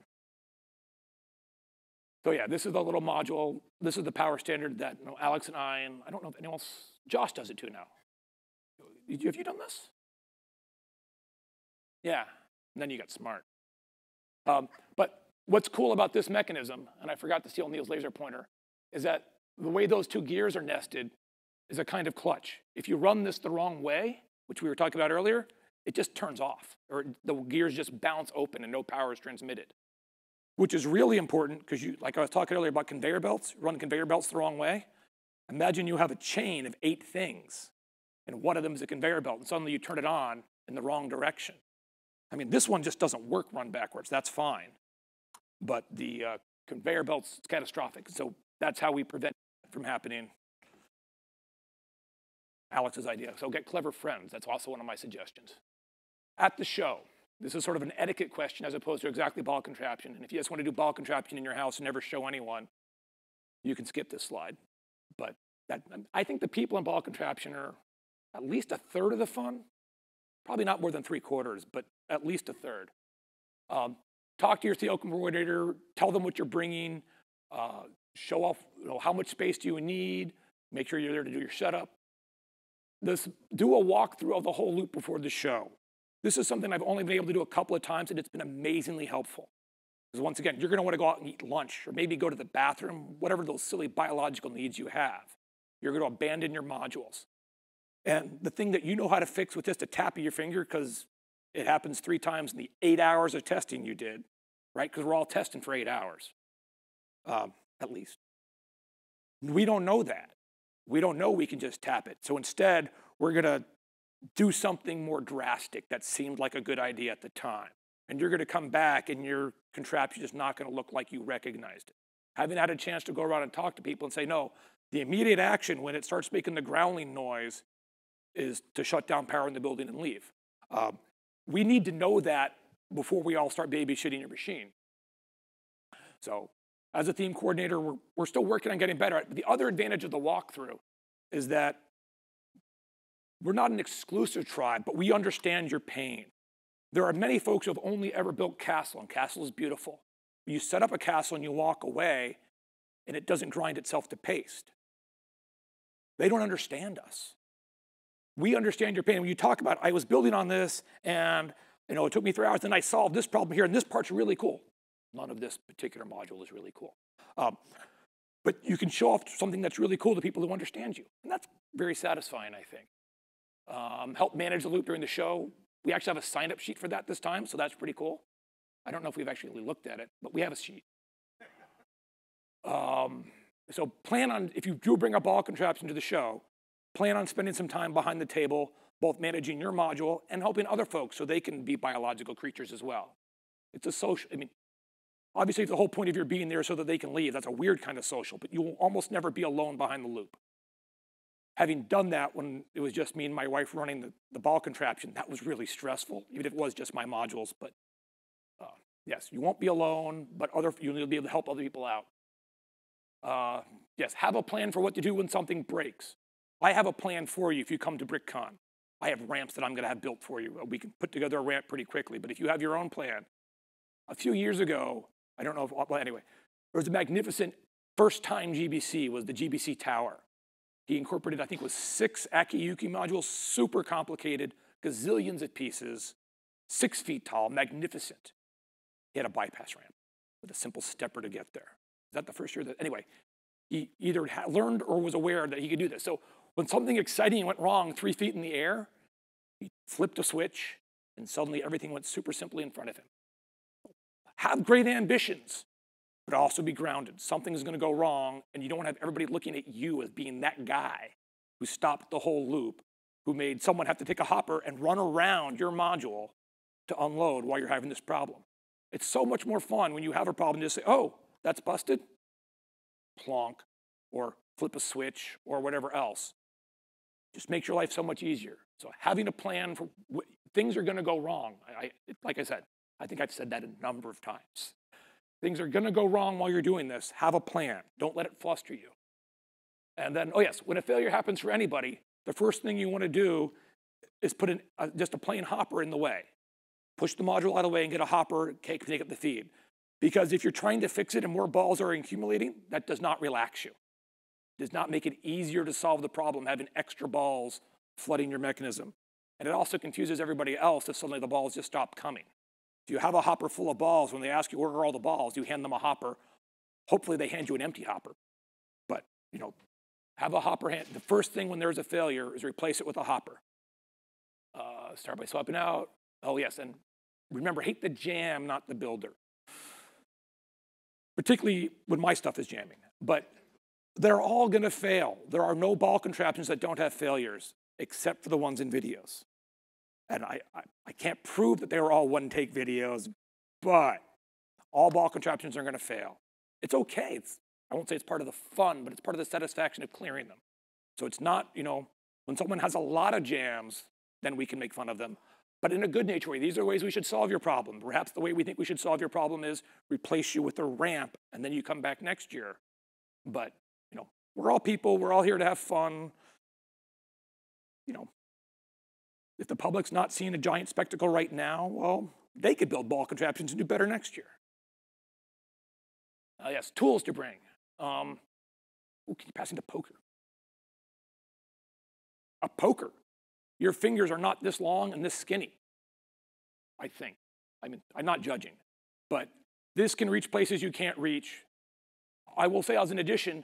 So yeah, this is the little module. This is the power standard that you know, Alex and I, and I don't know if anyone else, Josh does it too now. Have you done this? Yeah, and then you got smart. Um, but what's cool about this mechanism, and I forgot to steal Neil's laser pointer, is that the way those two gears are nested is a kind of clutch. If you run this the wrong way, which we were talking about earlier, it just turns off, or the gears just bounce open and no power is transmitted. Which is really important because you, like I was talking earlier about conveyor belts, run conveyor belts the wrong way. Imagine you have a chain of eight things, and one of them is a conveyor belt, and suddenly you turn it on in the wrong direction. I mean, this one just doesn't work run backwards, that's fine. But the uh, conveyor belt's catastrophic, so that's how we prevent it from happening. Alex's idea. So get clever friends. That's also one of my suggestions. At the show, this is sort of an etiquette question as opposed to exactly ball contraption. And if you just want to do ball contraption in your house and never show anyone, you can skip this slide. But that, I think the people in ball contraption are at least a third of the fun. Probably not more than three quarters, but at least a third. Um, talk to your CEO coordinator, tell them what you're bringing, uh, show off you know, how much space do you need, make sure you're there to do your setup. This, do a walkthrough of the whole loop before the show. This is something I've only been able to do a couple of times, and it's been amazingly helpful. Because once again, you're going to want to go out and eat lunch, or maybe go to the bathroom, whatever those silly biological needs you have. You're going to abandon your modules. And the thing that you know how to fix with just a tap of your finger, because it happens three times in the eight hours of testing you did, right? Because we're all testing for eight hours, um, at least. We don't know that. We don't know we can just tap it. So instead, we're going to do something more drastic that seemed like a good idea at the time. And you're going to come back and your contraption is not going to look like you recognized it. Having had a chance to go around and talk to people and say, no, the immediate action when it starts making the growling noise is to shut down power in the building and leave. Um, we need to know that before we all start babysitting your machine. So as a theme coordinator, we're, we're still working on getting better at it. The other advantage of the walkthrough is that we're not an exclusive tribe, but we understand your pain. There are many folks who have only ever built castle, and castle is beautiful. You set up a castle and you walk away, and it doesn't grind itself to paste. They don't understand us. We understand your pain. When you talk about, I was building on this, and you know, it took me three hours, and I solved this problem here, and this part's really cool. None of this particular module is really cool. Um, but you can show off something that's really cool to people who understand you. And that's very satisfying, I think. Um, help manage the loop during the show. We actually have a sign-up sheet for that this time, so that's pretty cool. I don't know if we've actually looked at it, but we have a sheet. Um, so plan on, if you do bring a ball contraption to the show, plan on spending some time behind the table, both managing your module and helping other folks so they can be biological creatures as well. It's a social, I mean, Obviously, the whole point of your being there so that they can leave. That's a weird kind of social, but you will almost never be alone behind the loop. Having done that when it was just me and my wife running the, the ball contraption, that was really stressful, even if it was just my modules. But uh, yes, you won't be alone, but other you'll be able to help other people out. Uh, yes, have a plan for what to do when something breaks. I have a plan for you if you come to BrickCon. I have ramps that I'm going to have built for you. We can put together a ramp pretty quickly, but if you have your own plan, a few years ago, I don't know if, well, anyway, there was a magnificent first time GBC was the GBC Tower. He incorporated, I think, was six Akiyuki modules, super complicated, gazillions of pieces, six feet tall, magnificent. He had a bypass ramp with a simple stepper to get there. Is that the first year that, anyway, he either learned or was aware that he could do this. So when something exciting went wrong three feet in the air, he flipped a switch and suddenly everything went super simply in front of him. Have great ambitions, but also be grounded. Something is going to go wrong, and you don't want to have everybody looking at you as being that guy who stopped the whole loop, who made someone have to take a hopper and run around your module to unload while you're having this problem. It's so much more fun when you have a problem to say, oh, that's busted, plonk, or flip a switch, or whatever else. Just makes your life so much easier. So having a plan for things are going to go wrong. I, like I said, I think I've said that a number of times. Things are going to go wrong while you're doing this. Have a plan. Don't let it fluster you. And then, oh yes, when a failure happens for anybody, the first thing you want to do is put in a, uh, just a plain hopper in the way. Push the module out of the way and get a hopper, take, take up the feed. Because if you're trying to fix it and more balls are accumulating, that does not relax you. Does not make it easier to solve the problem having extra balls flooding your mechanism. And it also confuses everybody else if suddenly the balls just stop coming. If you have a hopper full of balls, when they ask you where are all the balls, you hand them a hopper. Hopefully they hand you an empty hopper. But, you know, have a hopper hand. The first thing when there's a failure is replace it with a hopper. Uh, start by swapping out. Oh yes, and remember, hate the jam, not the builder. Particularly when my stuff is jamming. But they're all gonna fail. There are no ball contraptions that don't have failures, except for the ones in videos. And I, I, I can't prove that they were all one take videos, but all ball contraptions are gonna fail. It's okay. It's, I won't say it's part of the fun, but it's part of the satisfaction of clearing them. So it's not, you know, when someone has a lot of jams, then we can make fun of them. But in a good nature way, these are ways we should solve your problem. Perhaps the way we think we should solve your problem is replace you with a ramp and then you come back next year. But, we're all people, we're all here to have fun. You know, if the public's not seeing a giant spectacle right now, well, they could build ball contraptions and do better next year. Uh, yes, tools to bring. Um, ooh, can you pass into poker? A poker. Your fingers are not this long and this skinny, I think. I mean, I'm not judging, but this can reach places you can't reach. I will say, as an addition,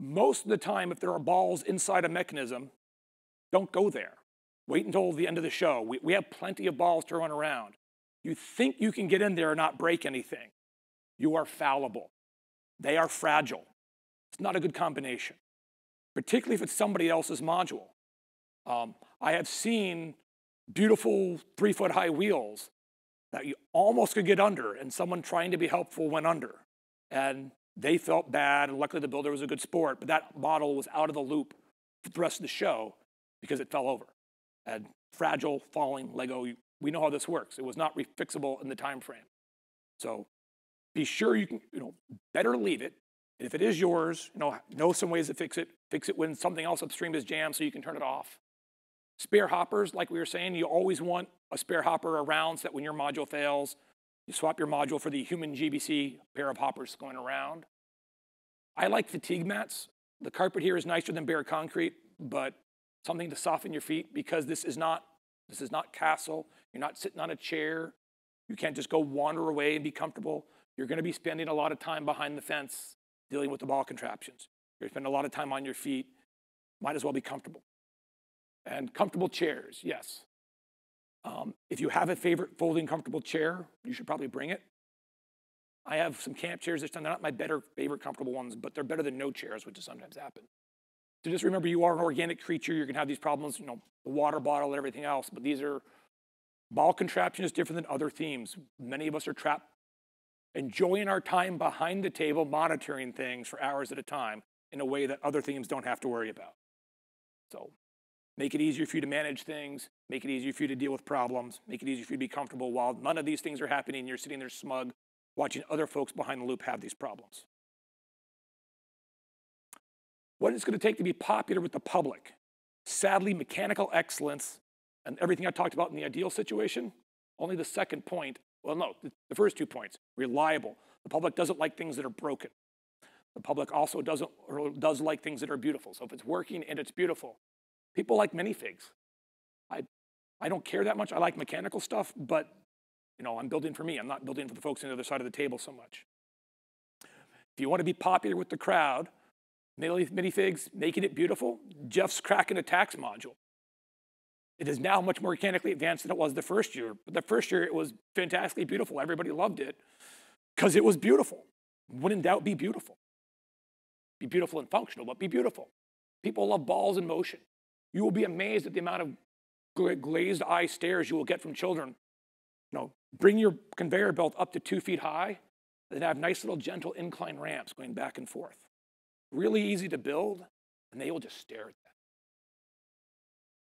most of the time, if there are balls inside a mechanism, don't go there. Wait until the end of the show. We, we have plenty of balls to run around. You think you can get in there and not break anything. You are fallible. They are fragile. It's not a good combination, particularly if it's somebody else's module. Um, I have seen beautiful three foot high wheels that you almost could get under, and someone trying to be helpful went under. And they felt bad, and luckily the builder was a good sport, but that model was out of the loop for the rest of the show because it fell over and fragile, falling Lego. We know how this works. It was not refixable in the time frame. So be sure you can, you know, better leave it. And if it is yours, you know, know some ways to fix it. Fix it when something else upstream is jammed so you can turn it off. Spare hoppers, like we were saying, you always want a spare hopper around so that when your module fails, you swap your module for the human GBC pair of hoppers going around. I like fatigue mats. The carpet here is nicer than bare concrete, but something to soften your feet because this is not this is not castle. You're not sitting on a chair. You can't just go wander away and be comfortable. You're going to be spending a lot of time behind the fence dealing with the ball contraptions. You're going to spend a lot of time on your feet. Might as well be comfortable. And comfortable chairs, yes. Um, if you have a favorite folding comfortable chair, you should probably bring it. I have some camp chairs this time. They're not my better favorite comfortable ones, but they're better than no chairs, which has sometimes happened. So just remember you are an organic creature. You're to have these problems, you know, the water bottle and everything else. But these are, ball contraption is different than other themes. Many of us are trapped enjoying our time behind the table, monitoring things for hours at a time in a way that other themes don't have to worry about. So make it easier for you to manage things, make it easier for you to deal with problems, make it easier for you to be comfortable while none of these things are happening. You're sitting there smug, watching other folks behind the loop have these problems. What is going to take to be popular with the public? Sadly, mechanical excellence and everything I talked about in the ideal situation, only the second point, well, no, the first two points, reliable. The public doesn't like things that are broken. The public also doesn't or does like things that are beautiful. So if it's working and it's beautiful, people like minifigs. I, I don't care that much. I like mechanical stuff, but you know, I'm building for me. I'm not building for the folks on the other side of the table so much. If you want to be popular with the crowd, minifigs, making it beautiful, Jeff's cracking a tax module. It is now much more mechanically advanced than it was the first year. But the first year, it was fantastically beautiful. Everybody loved it because it was beautiful. In doubt, be beautiful. Be beautiful and functional, but be beautiful. People love balls in motion. You will be amazed at the amount of glazed eye stares you will get from children. You know, bring your conveyor belt up to two feet high, and have nice little gentle incline ramps going back and forth. Really easy to build, and they will just stare at that.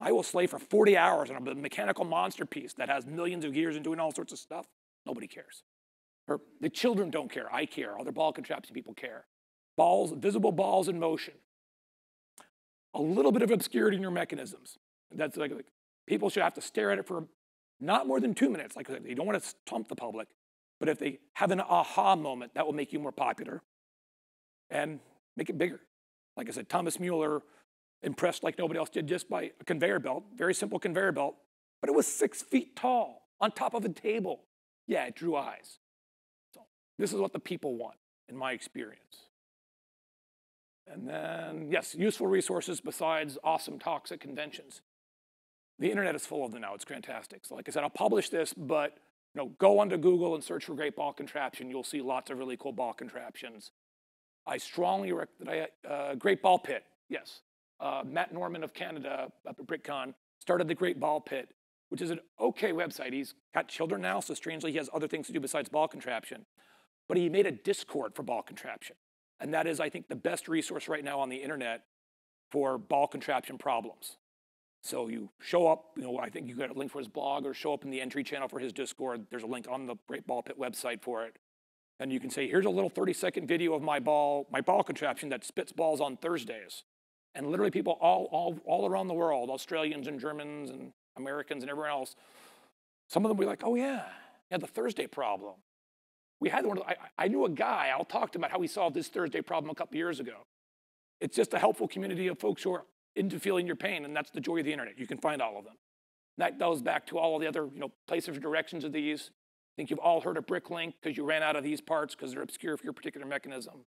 I will slave for 40 hours on a mechanical monster piece that has millions of gears and doing all sorts of stuff. Nobody cares. Or the children don't care. I care. Other ball contraption people care. Balls, visible balls in motion. A little bit of obscurity in your mechanisms. That's like, like people should have to stare at it for not more than two minutes. Like they don't want to stump the public, but if they have an aha moment, that will make you more popular and make it bigger. Like I said, Thomas Mueller impressed like nobody else did just by a conveyor belt, very simple conveyor belt, but it was six feet tall on top of a table. Yeah, it drew eyes. So this is what the people want, in my experience. And then, yes, useful resources besides awesome talks at conventions. The internet is full of them now. It's fantastic. So like I said, I'll publish this, but you know, go onto Google and search for great ball contraption. You'll see lots of really cool ball contraptions. I strongly recommend uh, Great Ball Pit. Yes, uh, Matt Norman of Canada up at BrickCon started the Great Ball Pit, which is an okay website. He's got children now, so strangely he has other things to do besides ball contraption. But he made a Discord for ball contraption. And that is, I think, the best resource right now on the internet for ball contraption problems. So you show up, you know, I think you got a link for his blog or show up in the entry channel for his Discord. There's a link on the Great Ball Pit website for it. And you can say, here's a little 30 second video of my ball, my ball contraption that spits balls on Thursdays. And literally people all, all, all around the world, Australians and Germans and Americans and everyone else, some of them will be like, oh yeah, yeah, the Thursday problem. We had one, I, I knew a guy, I'll talk to him about how he solved this Thursday problem a couple years ago. It's just a helpful community of folks who are into feeling your pain, and that's the joy of the internet. You can find all of them. That goes back to all the other you know, places or directions of these. I think you've all heard of Bricklink because you ran out of these parts because they're obscure for your particular mechanism.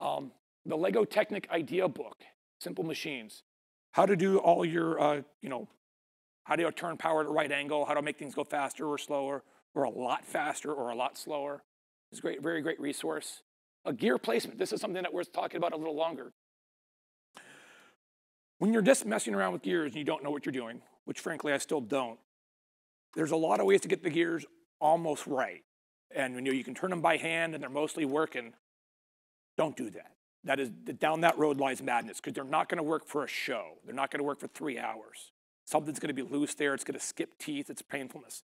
Um, the Lego Technic idea book, Simple Machines. How to do all your, uh, you know, how to turn power at a right angle, how to make things go faster or slower, or a lot faster or a lot slower. It's a great, very great resource. A gear placement, this is something that we're talking about a little longer. When you're just messing around with gears and you don't know what you're doing, which frankly I still don't, there's a lot of ways to get the gears almost right. And you know you can turn them by hand and they're mostly working. Don't do that. That is down that road lies madness because they're not going to work for a show. They're not going to work for three hours. Something's going to be loose there. It's going to skip teeth. It's painfulness.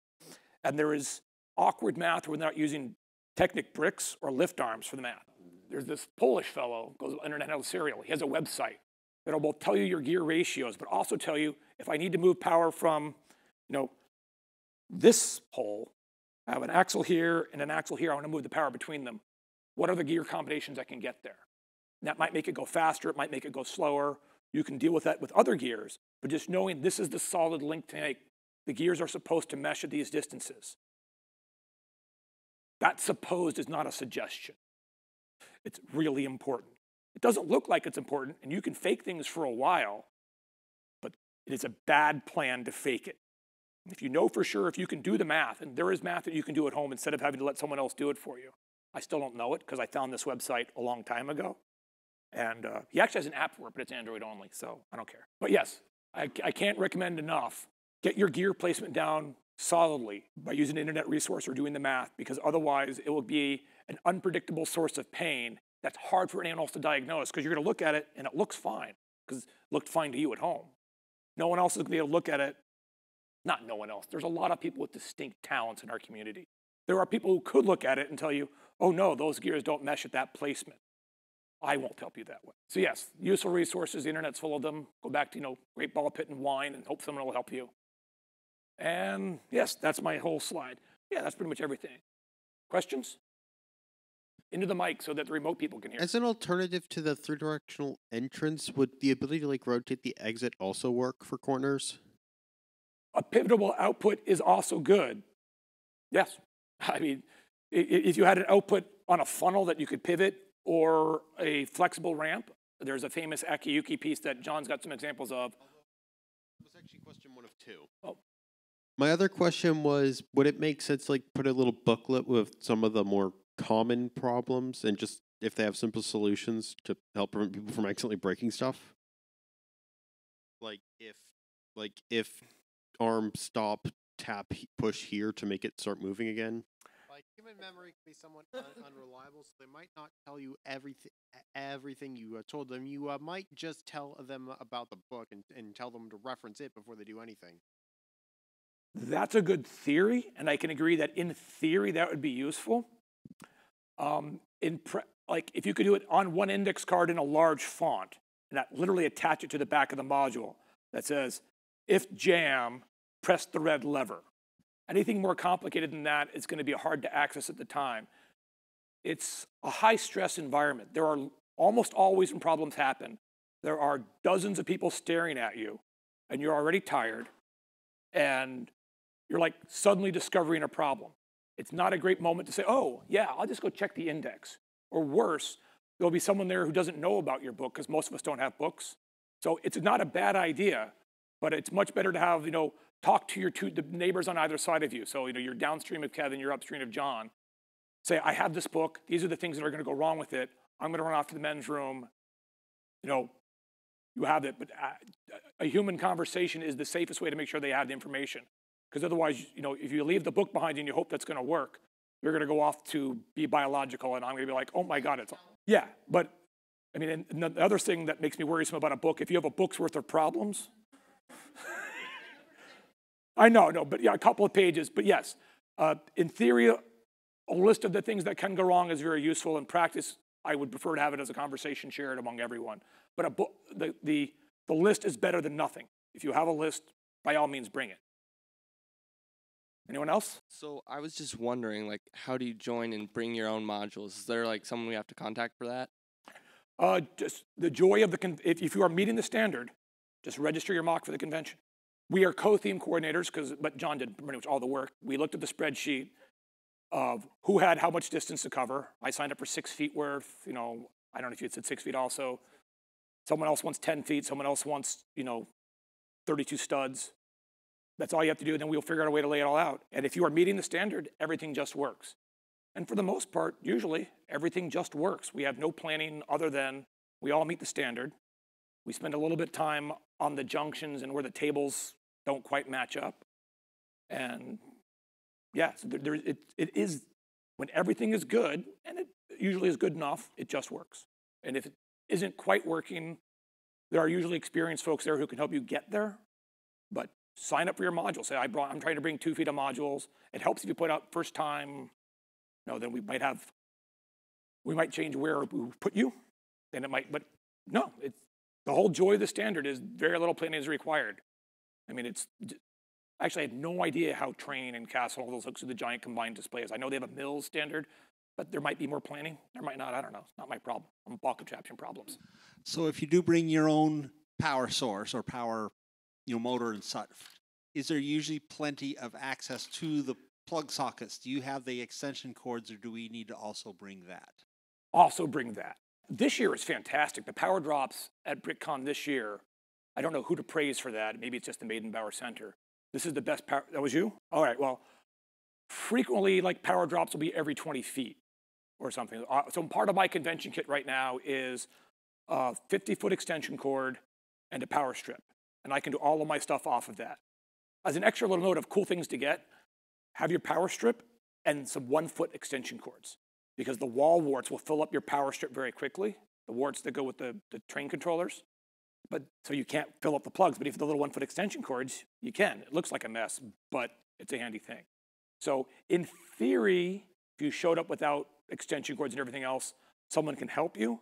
And there is awkward math where they're not using Technic bricks or lift arms for the math. There's this Polish fellow, goes internet Sariel. He has a website that'll both tell you your gear ratios, but also tell you if I need to move power from, you know, this pole, I have an axle here and an axle here, I want to move the power between them. What are the gear combinations I can get there? And that might make it go faster, it might make it go slower. You can deal with that with other gears, but just knowing this is the solid link to make the gears are supposed to mesh at these distances. That supposed is not a suggestion. It's really important. It doesn't look like it's important, and you can fake things for a while, but it is a bad plan to fake it. If you know for sure if you can do the math, and there is math that you can do at home instead of having to let someone else do it for you. I still don't know it because I found this website a long time ago. And uh, he actually has an app for it, but it's Android only, so I don't care. But yes, I, I can't recommend enough Get your gear placement down solidly by using an internet resource or doing the math because otherwise it will be an unpredictable source of pain that's hard for anyone else to diagnose because you're going to look at it and it looks fine because it looked fine to you at home. No one else is going to be able to look at it. Not no one else. There's a lot of people with distinct talents in our community. There are people who could look at it and tell you, oh no, those gears don't mesh at that placement. I won't help you that way. So yes, useful resources, the internet's full of them. Go back to, you know, great ball pit and whine and hope someone will help you. And yes, that's my whole slide. Yeah, that's pretty much everything. Questions? Into the mic so that the remote people can hear. As an alternative to the three directional entrance, would the ability to like rotate the exit also work for corners? A pivotable output is also good. Yes. I mean, if you had an output on a funnel that you could pivot or a flexible ramp, there's a famous Akiyuki piece that John's got some examples of. It was actually question one of two. Oh. My other question was, would it make sense like put a little booklet with some of the more common problems and just if they have simple solutions to help prevent people from accidentally breaking stuff? Like if like if arm stop tap push here to make it start moving again? Like human memory can be somewhat un- unreliable, so they might not tell you everything. Everything you uh, told them, you uh, might just tell them about the book and, and tell them to reference it before they do anything. That's a good theory, and I can agree that in theory that would be useful. Um, in like if you could do it on one index card in a large font, and that literally attach it to the back of the module that says, "If jam, press the red lever." Anything more complicated than that is going to be hard to access at the time. It's a high stress environment. There are almost always when problems happen, there are dozens of people staring at you, and you're already tired, and you're like suddenly discovering a problem. It's not a great moment to say, oh, yeah, I'll just go check the index. Or worse, there'll be someone there who doesn't know about your book because most of us don't have books. So it's not a bad idea, but it's much better to have, you know, talk to your two the neighbors on either side of you. So, you know, you're downstream of Kevin, you're upstream of John. Say, I have this book. These are the things that are going to go wrong with it. I'm going to run off to the men's room. You know, you have it. But uh, a human conversation is the safest way to make sure they have the information. Because otherwise, you know, if you leave the book behind and you hope that's going to work, you're going to go off to be biological, and I'm going to be like, oh my God, it's yeah. But I mean, and the other thing that makes me worrisome about a book, if you have a book's worth of problems, I know, no, but yeah, a couple of pages. But yes, uh, in theory, a list of the things that can go wrong is very useful. In practice, I would prefer to have it as a conversation shared among everyone. But a book, the, the, the list is better than nothing. If you have a list, by all means, bring it. Anyone else? So I was just wondering, like, how do you join and bring your own modules? Is there like someone we have to contact for that? Uh, just the joy of the, con- if, if you are meeting the standard, just register your MOC for the convention. We are co-theme coordinators, because but John did pretty much all the work. We looked at the spreadsheet of who had how much distance to cover. I signed up for six feet worth. You know, I don't know if you said six feet also. Someone else wants 10 feet. Someone else wants, you know, 32 studs. That's all you have to do, and then we'll figure out a way to lay it all out. And if you are meeting the standard, everything just works. And for the most part, usually, everything just works. We have no planning other than we all meet the standard. We spend a little bit of time on the junctions and where the tables don't quite match up. And yeah, so there, there, it, it is, when everything is good, and it usually is good enough, it just works. And if it isn't quite working, there are usually experienced folks there who can help you get there. But sign up for your module. Say, I brought, I'm trying to bring two feet of modules. It helps if you put out first time, No, then we might have, we might change where we put you. Then it might, but no, it's, the whole joy of the standard is very little planning is required. I mean, it's, actually, I have no idea how Train and Castle, all those hooks are the giant combined displays. I know they have a MILS standard, but there might be more planning. There might not, I don't know. It's not my problem. I'm ball contraption problems. So if you do bring your own power source or power you know, motor and such, is there usually plenty of access to the plug sockets? Do you have the extension cords, or do we need to also bring that? Also bring that. This year is fantastic. The power drops at BrickCon this year. I don't know who to praise for that. Maybe it's just the Meydenbauer Center. This is the best power. That was you? All right. Well, frequently, like power drops will be every 20 feet or something. Uh, so part of my convention kit right now is a 50 foot extension cord and a power strip and I can do all of my stuff off of that. as an extra little note of cool things to get, have your power strip and some one foot extension cords because the wall warts will fill up your power strip very quickly, the warts that go with the, the train controllers. But so you can't fill up the plugs, but if the little one foot extension cords, you can. It looks like a mess, but it's a handy thing. So in theory, if you showed up without extension cords and everything else, someone can help you.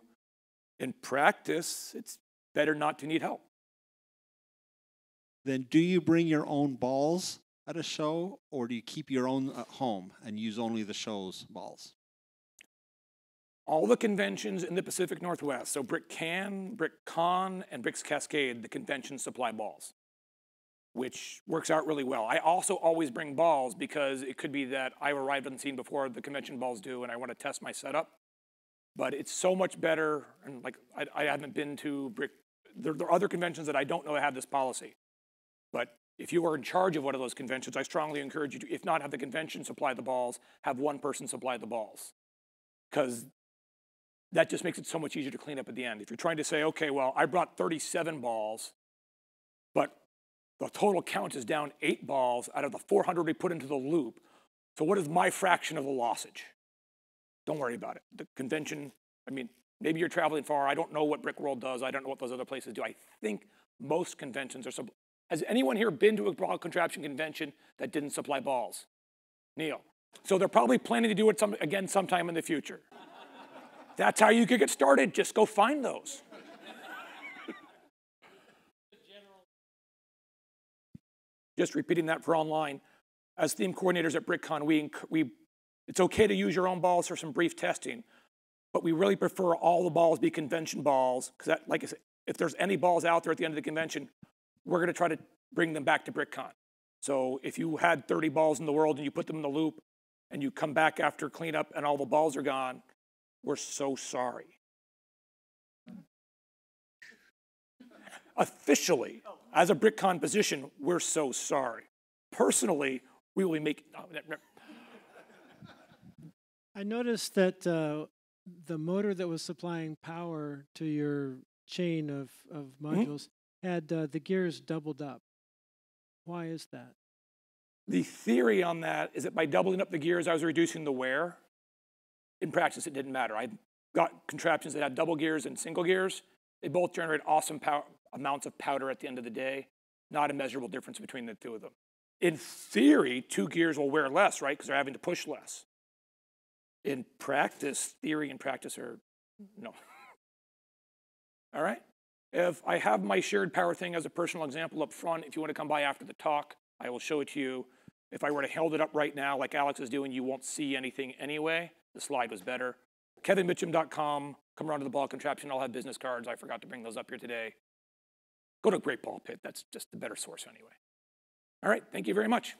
In practice, it's better not to need help. Then do you bring your own balls at a show or do you keep your own at home and use only the show's balls? All the conventions in the Pacific Northwest, so BrickCan, Brick Con, and Bricks Cascade, the conventions supply balls, which works out really well. I also always bring balls because it could be that I've arrived on the scene before the convention balls do and I want to test my setup. But it's so much better, and like I, I haven't been to Brick, there, there are other conventions that I don't know that have this policy. But if you are in charge of one of those conventions, I strongly encourage you to, if not have the convention supply the balls, have one person supply the balls. Because that just makes it so much easier to clean up at the end. If you're trying to say, okay, well, I brought 37 balls, but the total count is down eight balls out of the 400 we put into the loop. So what is my fraction of the lossage? Don't worry about it. The convention, I mean, maybe you're traveling far. I don't know what Brickworld does. I don't know what those other places do. I think most conventions are. Has anyone here been to a ball contraption convention that didn't supply balls? Neil. So they're probably planning to do it some, again sometime in the future. That's how you could get started. Just go find those. Just repeating that for online. As theme coordinators at BrickCon, we, we, it's okay to use your own balls for some brief testing, but we really prefer all the balls be convention balls, because like I said, if there's any balls out there at the end of the convention, we're going to try to bring them back to BrickCon. So if you had 30 balls in the world and you put them in the loop, and you come back after cleanup and all the balls are gone, we're so sorry. Officially, as a BrickCon position, we're so sorry. Personally, we will make. no, no, no. I noticed that uh, the motor that was supplying power to your chain of, of modules had uh, the gears doubled up. Why is that? The theory on that is that by doubling up the gears, I was reducing the wear. In practice, it didn't matter. I got contraptions that had double gears and single gears. They both generate awesome pow- amounts of powder at the end of the day, not a measurable difference between the two of them. In theory, two gears will wear less, right? Because they're having to push less. In practice, theory and practice are no. All right? If I have my shared power thing as a personal example up front, if you want to come by after the talk, I will show it to you. If I were to hold it up right now, like Alex is doing, you won't see anything anyway. The slide was better. KevinMitcham.com. Come around to the ball contraption. I'll have business cards. I forgot to bring those up here today. Go to Great Ball Pit. That's just the better source anyway. All right. Thank you very much.